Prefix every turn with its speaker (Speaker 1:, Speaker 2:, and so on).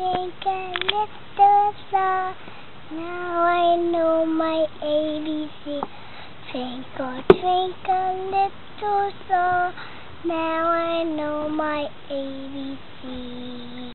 Speaker 1: twinkle, little star. Now I know my ABC. Twinkle, twinkle, little star. Now I know my ABC.